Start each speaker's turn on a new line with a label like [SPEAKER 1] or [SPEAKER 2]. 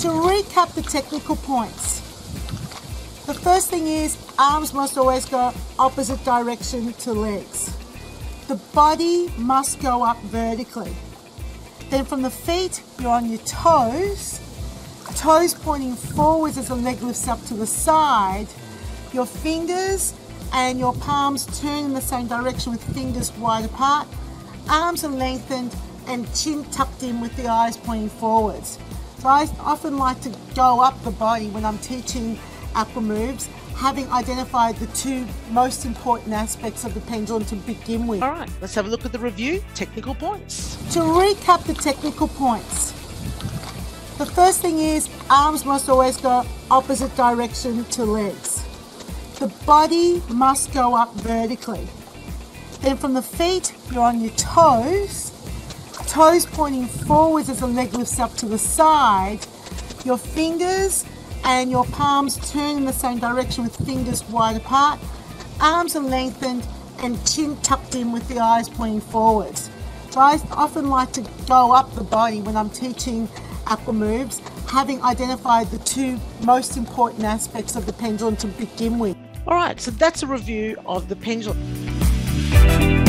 [SPEAKER 1] To recap the technical points, the first thing is arms must always go opposite direction to legs. The body must go up vertically. Then from the feet, you're on your toes, toes pointing forwards as the leg lifts up to the side. Your fingers and your palms turn in the same direction with fingers wide apart. Arms are lengthened and chin tucked in with the eyes pointing forwards. So I often like to go up the body when I'm teaching aqua moves, having identified the two most important aspects of the pendulum to begin with.
[SPEAKER 2] All right, let's have a look at the review technical points.
[SPEAKER 1] To recap the technical points, the first thing is arms must always go opposite direction to legs. The body must go up vertically. Then from the feet, you're on your toes, toes pointing forwards as the leg lifts up to the side. Your fingers and your palms turn in the same direction with fingers wide apart. Arms are lengthened and chin tucked in with the eyes pointing forwards. So I often like to go up the body when I'm teaching aqua moves, having identified the two most important aspects of the pendulum to begin with.
[SPEAKER 2] All right, so that's a review of the pendulum.